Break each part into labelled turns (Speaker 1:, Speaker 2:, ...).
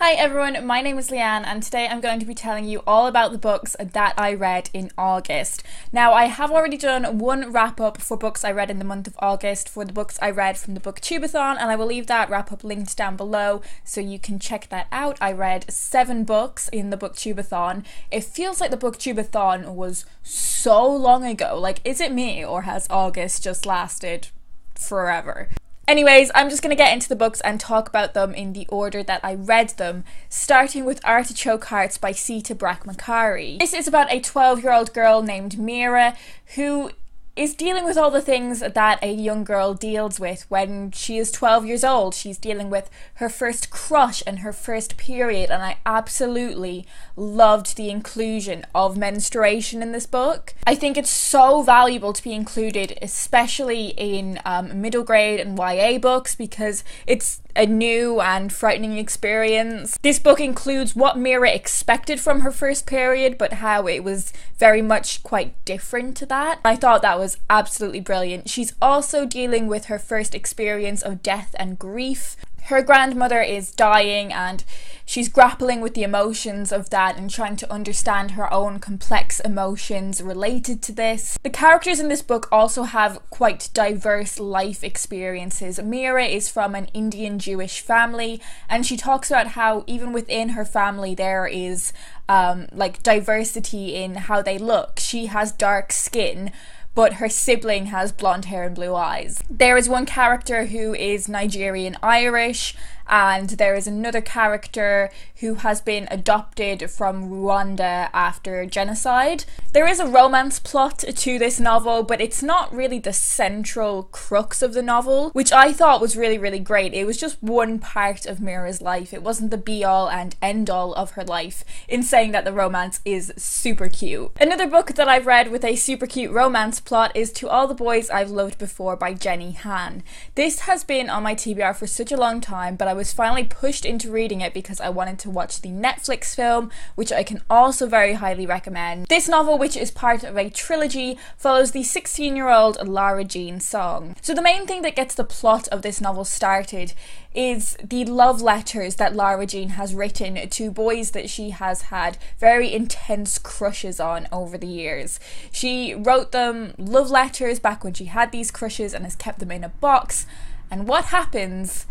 Speaker 1: Hi everyone, my name is Leanne and today I'm going to be telling you all about the books that I read in August. Now I have already done one wrap up for books I read in the month of August for the books I read from the booktubeathon and I will leave that wrap up linked down below so you can check that out. I read seven books in the booktubeathon. It feels like the booktubeathon was so long ago. Like is it me or has August just lasted forever? Anyways, I'm just going to get into the books and talk about them in the order that I read them, starting with Artichoke Hearts by Sita Brahmachari. This is about a 12 year old girl named Mira who is dealing with all the things that a young girl deals with when she is 12 years old. She's dealing with her first crush and her first period, and I absolutely loved the inclusion of menstruation in this book. I think it's so valuable to be included, especially in um, middle grade and YA books, because it's a new and frightening experience. This book includes what Mira expected from her first period, but how it was very much quite different to that. I thought that was absolutely brilliant. She's also dealing with her first experience of death and grief. Her grandmother is dying and she's grappling with the emotions of that and trying to understand her own complex emotions related to this. The characters in this book also have quite diverse life experiences. Mira is from an Indian Jewish family, and she talks about how even within her family there is um, like diversity in how they look. She has dark skin but her sibling has blonde hair and blue eyes. There is one character who is Nigerian Irish, and there is another character who has been adopted from Rwanda after genocide. There is a romance plot to this novel, but it's not really the central crux of the novel, which I thought was really, really great. It was just one part of Mira's life, it wasn't the be all and end all of her life, in saying that the romance is super cute. Another book that I've read with a super cute romance plot is To All the Boys I've Loved Before by Jenny Han. This has been on my TBR for such a long time, but I was finally pushed into reading it because I wanted to watch the Netflix film, which I can also very highly recommend. This novel, which is part of a trilogy, follows the 16 year old Lara Jean Song. So, the main thing that gets the plot of this novel started is the love letters that Lara Jean has written to boys that she has had very intense crushes on over the years. She wrote them love letters back when she had these crushes and has kept them in a box. And what happens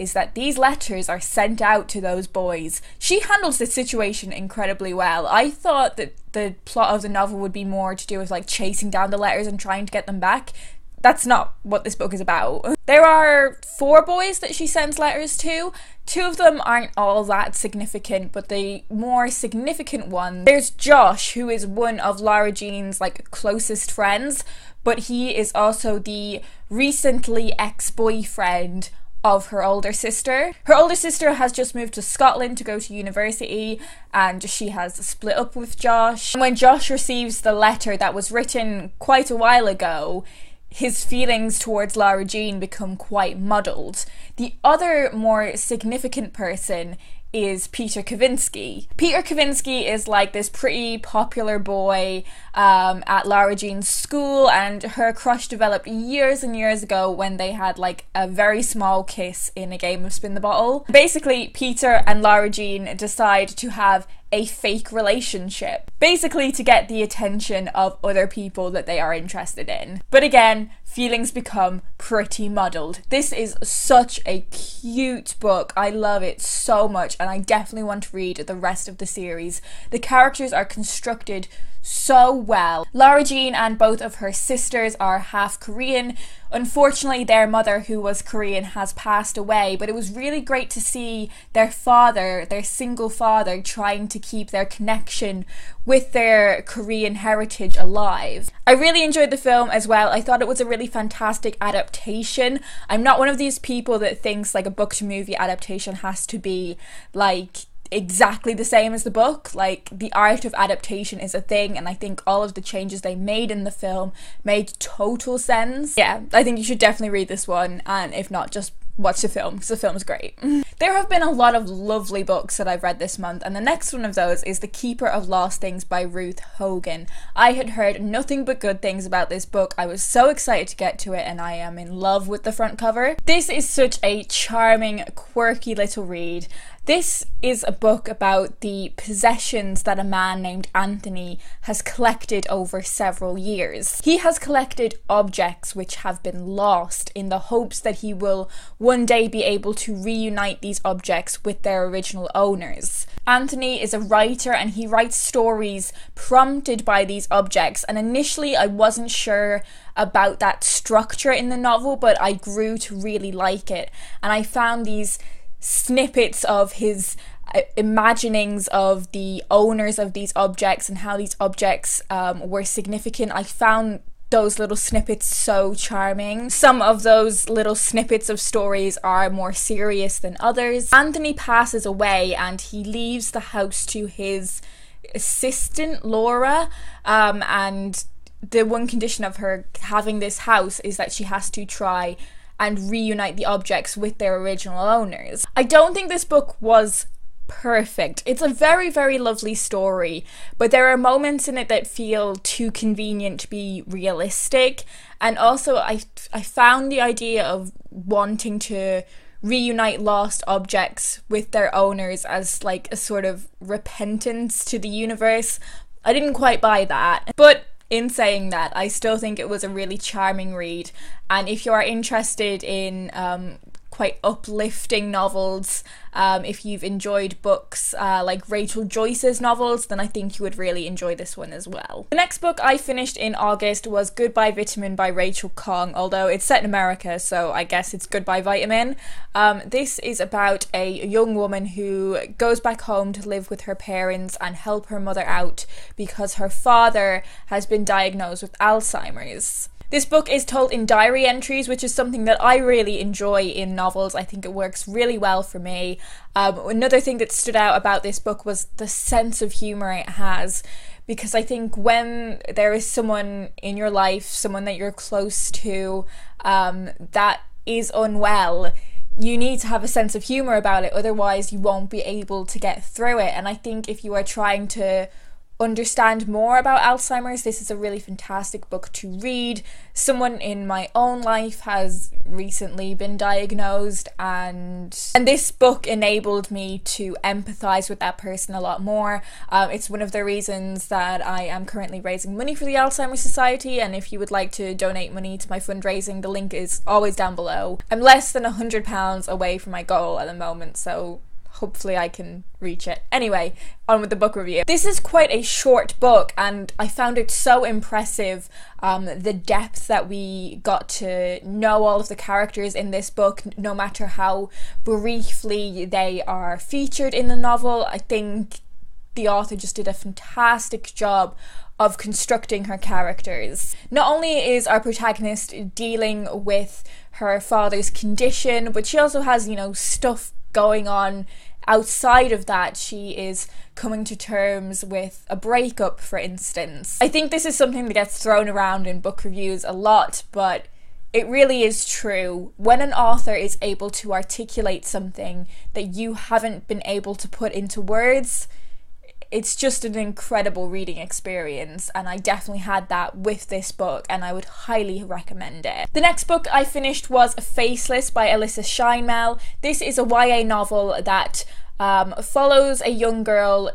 Speaker 1: is that these letters are sent out to those boys. She handles the situation incredibly well. I thought that the plot of the novel would be more to do with like chasing down the letters and trying to get them back. That's not what this book is about. There are four boys that she sends letters to. Two of them aren't all that significant, but the more significant one, there's Josh, who is one of Lara Jean's like closest friends, but he is also the recently ex-boyfriend of her older sister. Her older sister has just moved to Scotland to go to university and she has split up with Josh. And when Josh receives the letter that was written quite a while ago, his feelings towards Lara Jean become quite muddled. The other more significant person is Peter Kavinsky. Peter Kavinsky is like this pretty popular boy um, at Lara Jean's school, and her crush developed years and years ago when they had like a very small kiss in a game of Spin the Bottle. Basically, Peter and Lara Jean decide to have a fake relationship, basically to get the attention of other people that they are interested in. But again, feelings become pretty muddled. This is such a cute book. I love it so much, and I definitely want to read the rest of the series. The characters are constructed so well. Lara Jean and both of her sisters are half Korean. Unfortunately, their mother, who was Korean, has passed away, but it was really great to see their father, their single father, trying to keep their connection with their Korean heritage alive. I really enjoyed the film as well. I thought it was a really fantastic adaptation. I'm not one of these people that thinks like a book to movie adaptation has to be like exactly the same as the book. Like the art of adaptation is a thing, and I think all of the changes they made in the film made total sense. Yeah, I think you should definitely read this one, and if not, just watch the film because the film is great. There have been a lot of lovely books that I've read this month, and the next one of those is The Keeper of Lost Things by Ruth Hogan. I had heard nothing but good things about this book. I was so excited to get to it, and I am in love with the front cover. This is such a charming, quirky little read. This is a book about the possessions that a man named Anthony has collected over several years. He has collected objects which have been lost in the hopes that he will one day be able to reunite these objects with their original owners. Anthony is a writer and he writes stories prompted by these objects, and initially I wasn't sure about that structure in the novel, but I grew to really like it, and I found these snippets of his uh, imaginings of the owners of these objects and how these objects um, were significant. I found those little snippets so charming. Some of those little snippets of stories are more serious than others. Anthony passes away and he leaves the house to his assistant Laura um, and the one condition of her having this house is that she has to try and reunite the objects with their original owners. I don't think this book was perfect. It's a very, very lovely story, but there are moments in it that feel too convenient to be realistic. And also, I, I found the idea of wanting to reunite lost objects with their owners as like a sort of repentance to the universe. I didn't quite buy that. But in saying that, I still think it was a really charming read. And if you are interested in um, quite uplifting novels. Um, if you've enjoyed books uh, like Rachel Joyce's novels, then I think you would really enjoy this one as well. The next book I finished in August was Goodbye Vitamin by Rachel Khong, although it's set in America, so I guess it's Goodbye Vitamin. Um, this is about a young woman who goes back home to live with her parents and help her mother out because her father has been diagnosed with Alzheimer's. This book is told in diary entries, which is something that I really enjoy in novels. I think it works really well for me. Um, another thing that stood out about this book was the sense of humour it has. Because I think when there is someone in your life, someone that you're close to, um, that is unwell, you need to have a sense of humour about it, otherwise, you won't be able to get through it. And I think if you are trying to understand more about Alzheimer's, this is a really fantastic book to read. Someone in my own life has recently been diagnosed and and this book enabled me to empathize with that person a lot more. Um, it's one of the reasons that I am currently raising money for the Alzheimer's Society and if you would like to donate money to my fundraising, the link is always down below. I'm less than a hundred pounds away from my goal at the moment, so hopefully I can reach it. Anyway, on with the book review. This is quite a short book, and I found it so impressive um, the depth that we got to know all of the characters in this book, no matter how briefly they are featured in the novel. I think the author just did a fantastic job of constructing her characters. Not only is our protagonist dealing with her father's condition, but she also has, you know, stuff going on outside of that, she is coming to terms with a breakup, for instance. I think this is something that gets thrown around in book reviews a lot, but it really is true. When an author is able to articulate something that you haven't been able to put into words, it's just an incredible reading experience, and I definitely had that with this book, and I would highly recommend it. The next book I finished was Faceless by Alyssa Sheinmel. This is a YA novel that um, follows a young girl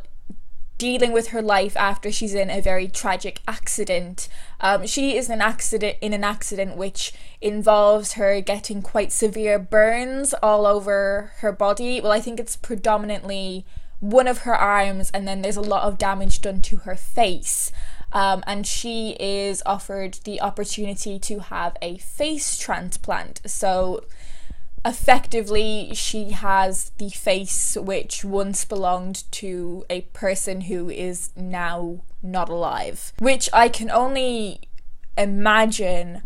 Speaker 1: dealing with her life after she's in a very tragic accident. Um, she is an accident in an accident which involves her getting quite severe burns all over her body. Well, I think it's predominantly one of her arms, and then there's a lot of damage done to her face. Um, and she is offered the opportunity to have a face transplant. So, effectively, she has the face which once belonged to a person who is now not alive, which I can only imagine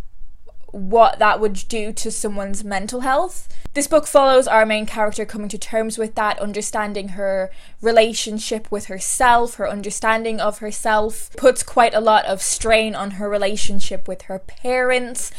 Speaker 1: what that would do to someone's mental health. This book follows our main character coming to terms with that, understanding her relationship with herself, her understanding of herself, puts quite a lot of strain on her relationship with her parents.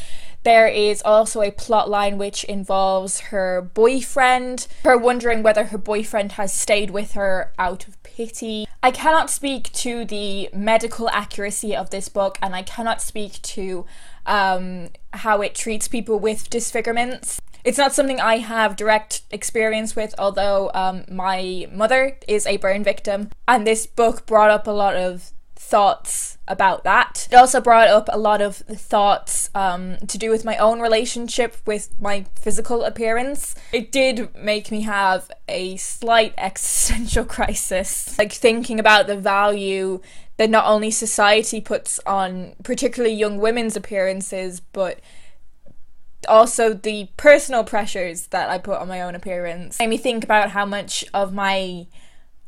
Speaker 1: There is also a plot line which involves her boyfriend, her wondering whether her boyfriend has stayed with her out of pity. I cannot speak to the medical accuracy of this book, and I cannot speak to um, how it treats people with disfigurements. It's not something I have direct experience with, although um, my mother is a burn victim, and this book brought up a lot of thoughts about that. It also brought up a lot of thoughts um, to do with my own relationship with my physical appearance. It did make me have a slight existential crisis, like thinking about the value that not only society puts on particularly young women's appearances, but also the personal pressures that I put on my own appearance made me think about how much of my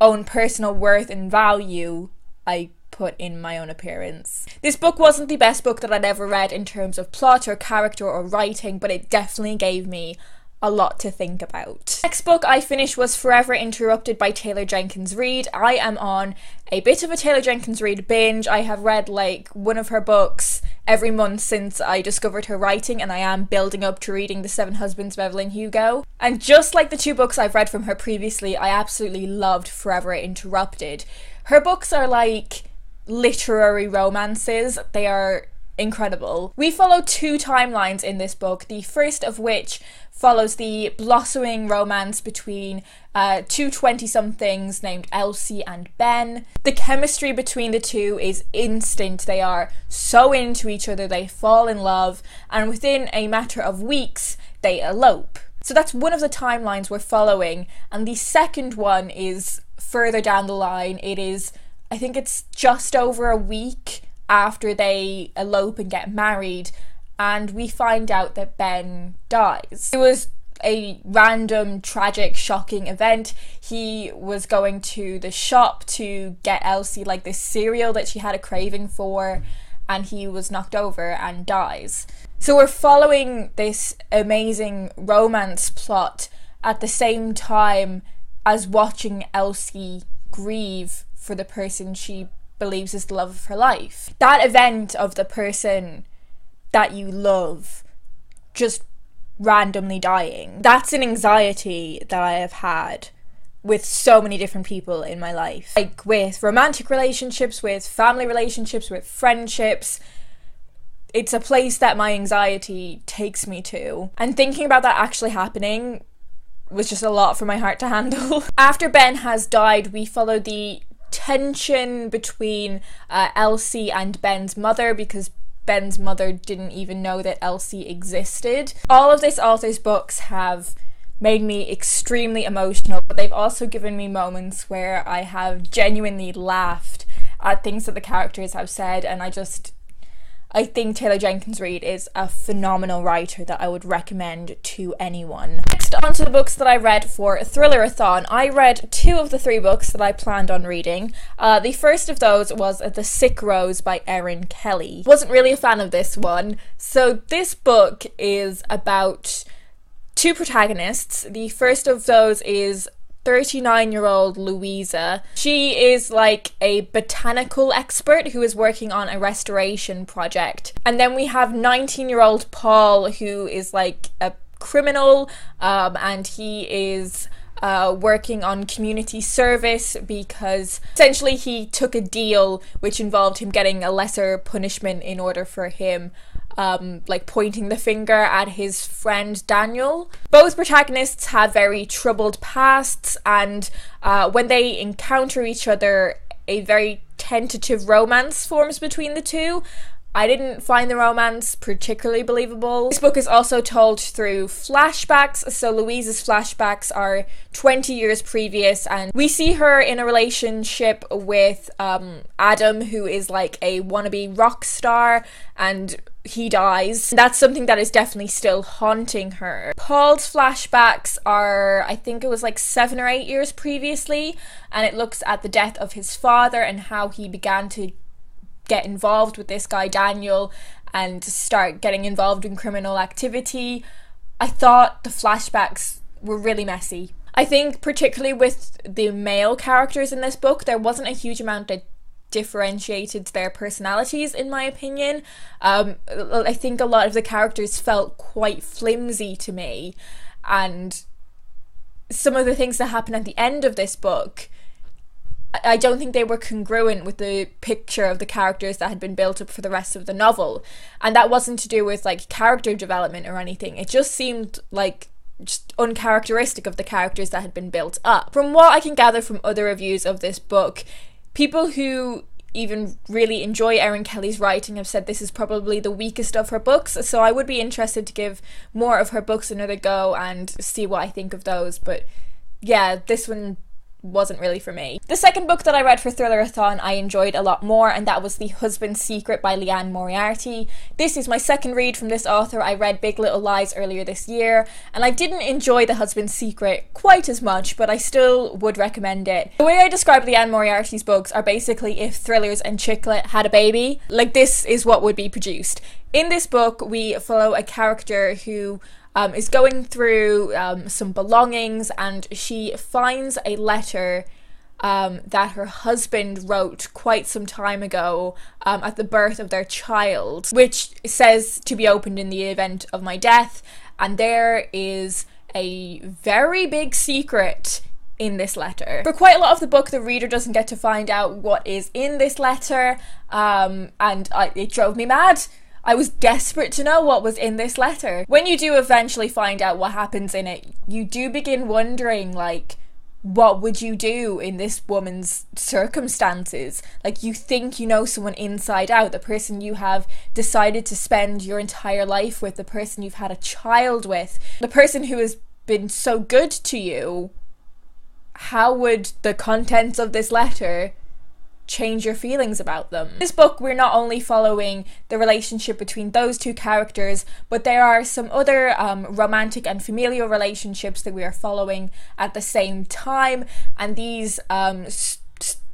Speaker 1: own personal worth and value I put in my own appearance. This book wasn't the best book that I'd ever read in terms of plot or character or writing, but it definitely gave me a lot to think about. Next book I finished was Forever Interrupted by Taylor Jenkins Reid. I am on a bit of a Taylor Jenkins Reid binge. I have read like one of her books every month since I discovered her writing, and I am building up to reading The Seven Husbands of Evelyn Hugo. And just like the two books I've read from her previously, I absolutely loved Forever Interrupted. Her books are like literary romances. They are incredible. We follow two timelines in this book, the first of which follows the blossoming romance between uh, two 20 somethings named Elsie and Ben. The chemistry between the two is instant. They are so into each other, they fall in love, and within a matter of weeks, they elope. So that's one of the timelines we're following, and the second one is further down the line. It is, I think it's just over a week after they elope and get married, and we find out that Ben dies. It was a random, tragic, shocking event. He was going to the shop to get Elsie like this cereal that she had a craving for, and he was knocked over and dies. So we're following this amazing romance plot at the same time as watching Elsie grieve for the person she believes is the love of her life. That event of the person that you love just randomly dying, that's an anxiety that I have had with so many different people in my life. Like with romantic relationships, with family relationships, with friendships. It's a place that my anxiety takes me to. And thinking about that actually happening was just a lot for my heart to handle. After Ben has died, we follow the tension between uh, Elsie and Ben's mother because Ben's mother didn't even know that Elsie existed. All of this author's books have made me extremely emotional, but they've also given me moments where I have genuinely laughed at things that the characters have said, and I just I think Taylor Jenkins Reid is a phenomenal writer that I would recommend to anyone. Next, on to the books that I read for Thrillerathon. I read two of the three books that I planned on reading. Uh, the first of those was The Sick Rose by Erin Kelly. Wasn't really a fan of this one. So, this book is about two protagonists. The first of those is 39 year old Louisa. She is like a botanical expert who is working on a restoration project. And then we have 19 year old Paul who is like a criminal um, and he is. Uh, working on community service because essentially he took a deal which involved him getting a lesser punishment in order for him um, like pointing the finger at his friend Daniel. Both protagonists have very troubled pasts, and uh, when they encounter each other, a very tentative romance forms between the two. I didn't find the romance particularly believable. This book is also told through flashbacks, so Louise's flashbacks are 20 years previous, and we see her in a relationship with um, Adam, who is like a wannabe rock star, and he dies. That's something that is definitely still haunting her. Paul's flashbacks are, I think it was like seven or eight years previously, and it looks at the death of his father and how he began to get involved with this guy Daniel and start getting involved in criminal activity. I thought the flashbacks were really messy. I think particularly with the male characters in this book, there wasn't a huge amount of differentiated their personalities, in my opinion. Um, I think a lot of the characters felt quite flimsy to me, and some of the things that happen at the end of this book. I don't think they were congruent with the picture of the characters that had been built up for the rest of the novel. And that wasn't to do with like character development or anything. It just seemed like just uncharacteristic of the characters that had been built up. From what I can gather from other reviews of this book, people who even really enjoy Erin Kelly's writing have said this is probably the weakest of her books. So I would be interested to give more of her books another go and see what I think of those. But yeah, this one wasn't really for me. The second book that I read for Thrillerathon I enjoyed a lot more, and that was The Husband's Secret by Liane Moriarty. This is my second read from this author. I read Big Little Lies earlier this year, and I didn't enjoy The Husband's Secret quite as much, but I still would recommend it. The way I describe Liane Moriarty's books are basically if thrillers and chick lit had a baby, like this is what would be produced. In this book, we follow a character who um, is going through um, some belongings and she finds a letter um, that her husband wrote quite some time ago um, at the birth of their child, which says to be opened in the event of my death. And there is a very big secret in this letter. For quite a lot of the book, the reader doesn't get to find out what is in this letter, um, and I, it drove me mad. I was desperate to know what was in this letter. When you do eventually find out what happens in it, you do begin wondering, like, what would you do in this woman's circumstances? Like, you think you know someone inside out, the person you have decided to spend your entire life with, the person you've had a child with, the person who has been so good to you. How would the contents of this letter change your feelings about them. In this book, we're not only following the relationship between those two characters, but there are some other um, romantic and familial relationships that we are following at the same time, and these um,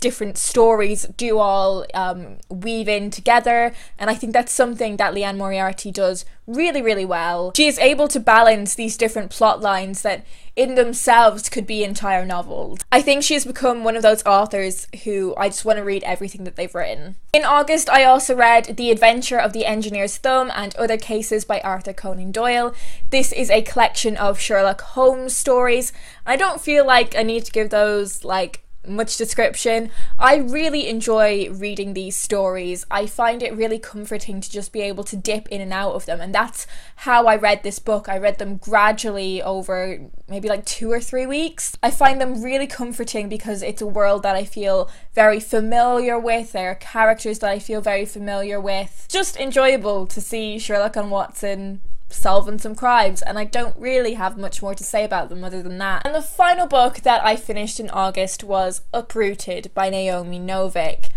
Speaker 1: different stories do all um, weave in together. And i think that's something that liane moriarty does really really well. She is able to balance these different plot lines that in themselves could be entire novels. I think she has become one of those authors who i just want to read everything that they've written. In august i also read the adventure of the engineer's thumb and other cases by arthur conan doyle. This is a collection of sherlock holmes stories. I don't feel like i need to give those like much description. I really enjoy reading these stories. I find it really comforting to just be able to dip in and out of them, and that's how I read this book. I read them gradually over maybe like two or three weeks. I find them really comforting because it's a world that I feel very familiar with. There are characters that I feel very familiar with. Just enjoyable to see Sherlock and Watson solving some crimes, and I don't really have much more to say about them other than that. And the final book that I finished in August was Uprooted by Naomi Novik.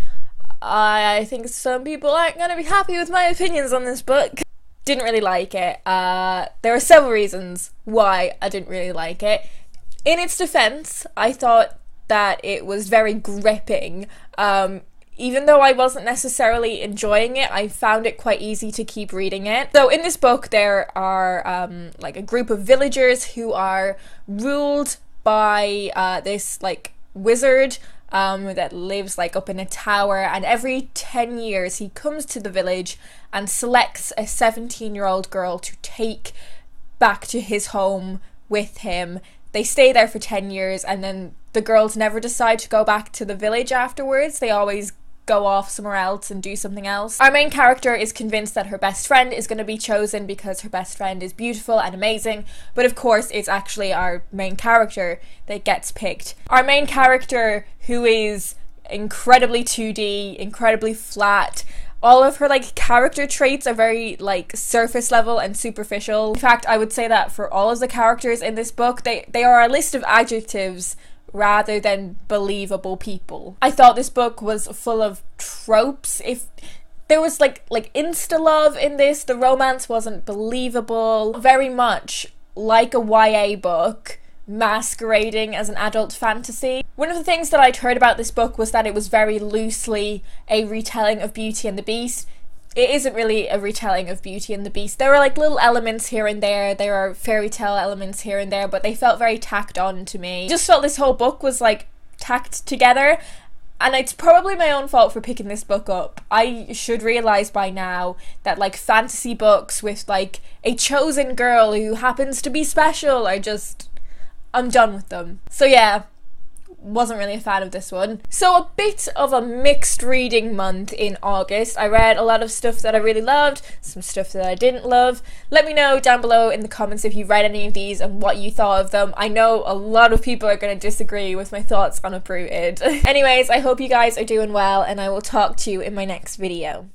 Speaker 1: I think some people aren't going to be happy with my opinions on this book. Didn't really like it. Uh, there are several reasons why I didn't really like it. In its defense, I thought that it was very gripping. Um, even though I wasn't necessarily enjoying it, I found it quite easy to keep reading it. So in this book, there are um, like a group of villagers who are ruled by uh, this like wizard um, that lives like up in a tower, and every 10 years he comes to the village and selects a 17 year old girl to take back to his home with him. They stay there for 10 years, and then the girls never decide to go back to the village afterwards. They always go off somewhere else and do something else. Our main character is convinced that her best friend is going to be chosen because her best friend is beautiful and amazing, but of course, it's actually our main character that gets picked. Our main character, who is incredibly 2D, incredibly flat, all of her like character traits are very like surface level and superficial. In fact, I would say that for all of the characters in this book, they they are a list of adjectives rather than believable people. I thought this book was full of tropes. If there was like like insta love in this, the romance wasn't believable. Very much like a YA book masquerading as an adult fantasy. One of the things that I'd heard about this book was that it was very loosely a retelling of Beauty and the Beast it isn't really a retelling of Beauty and the Beast. There are like little elements here and there. There are fairy tale elements here and there, but they felt very tacked on to me. Just felt this whole book was like tacked together And it's probably my own fault for picking this book up. I should realize by now that like fantasy books with like a chosen girl who happens to be special are just I'm done with them. So yeah, wasn't really a fan of this one. So a bit of a mixed reading month in August. I read a lot of stuff that I really loved, some stuff that I didn't love. Let me know down below in the comments if you read any of these and what you thought of them. I know a lot of people are going to disagree with my thoughts on Uprooted. Anyways, I hope you guys are doing well and I will talk to you in my next video.